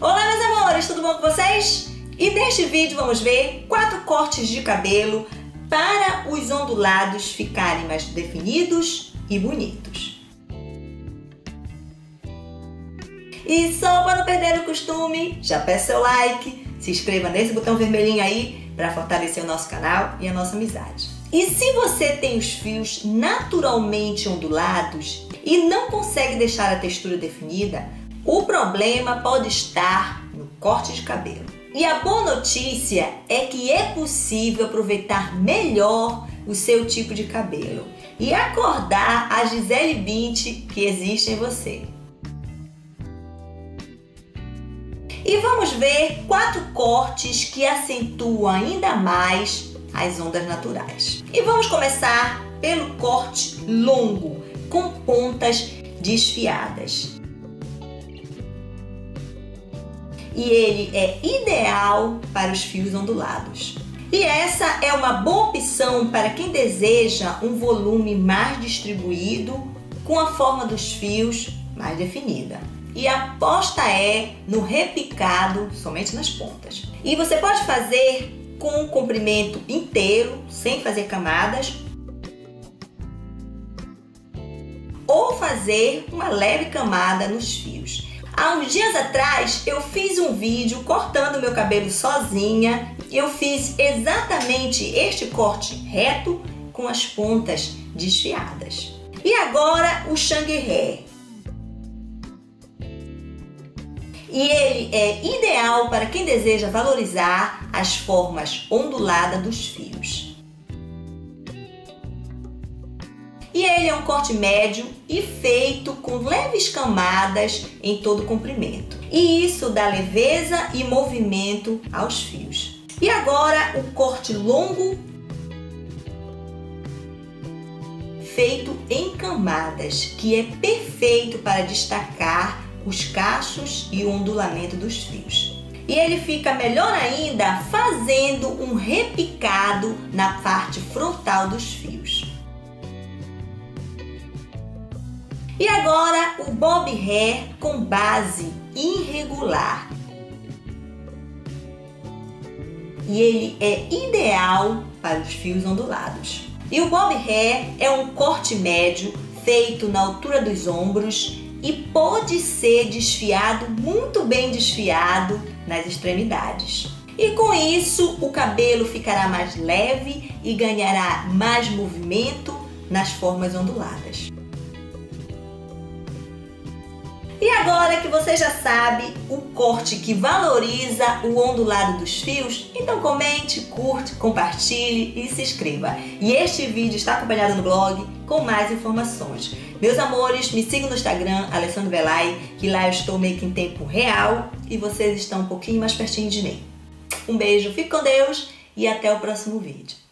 Olá meus amores, tudo bom com vocês? E neste vídeo vamos ver quatro cortes de cabelo para os ondulados ficarem mais definidos e bonitos. E só para não perder o costume, já peça seu like, se inscreva nesse botão vermelhinho aí para fortalecer o nosso canal e a nossa amizade. E se você tem os fios naturalmente ondulados e não consegue deixar a textura definida, o problema pode estar no corte de cabelo. E a boa notícia é que é possível aproveitar melhor o seu tipo de cabelo e acordar a Gisele Bint que existe em você. E vamos ver quatro cortes que acentuam ainda mais as ondas naturais. E vamos começar pelo corte longo, com pontas desfiadas. E ele é ideal para os fios ondulados. E essa é uma boa opção para quem deseja um volume mais distribuído com a forma dos fios mais definida. E a aposta é no repicado somente nas pontas. E você pode fazer com o comprimento inteiro, sem fazer camadas, ou fazer uma leve camada nos fios. Há uns dias atrás eu fiz um vídeo cortando meu cabelo sozinha. Eu fiz exatamente este corte reto com as pontas desfiadas. E agora o Shangri E ele é ideal para quem deseja valorizar as formas onduladas dos fios. E ele é um corte médio e feito com leves camadas em todo o comprimento. E isso dá leveza e movimento aos fios. E agora o corte longo feito em camadas, que é perfeito para destacar os cachos e o ondulamento dos fios. E ele fica melhor ainda fazendo um repicado na parte frontal dos fios. E agora o bob hair com base irregular. E ele é ideal para os fios ondulados. E o bob hair é um corte médio feito na altura dos ombros e pode ser desfiado, muito bem desfiado, nas extremidades. E com isso, o cabelo ficará mais leve e ganhará mais movimento nas formas onduladas. E agora que você já sabe o corte que valoriza o ondulado dos fios, então comente, curte, compartilhe e se inscreva. E este vídeo está acompanhado no blog com mais informações. Meus amores, me sigam no Instagram, Alessandro Velay, que lá eu estou meio que em tempo real e vocês estão um pouquinho mais pertinho de mim. Um beijo, fique com Deus e até o próximo vídeo.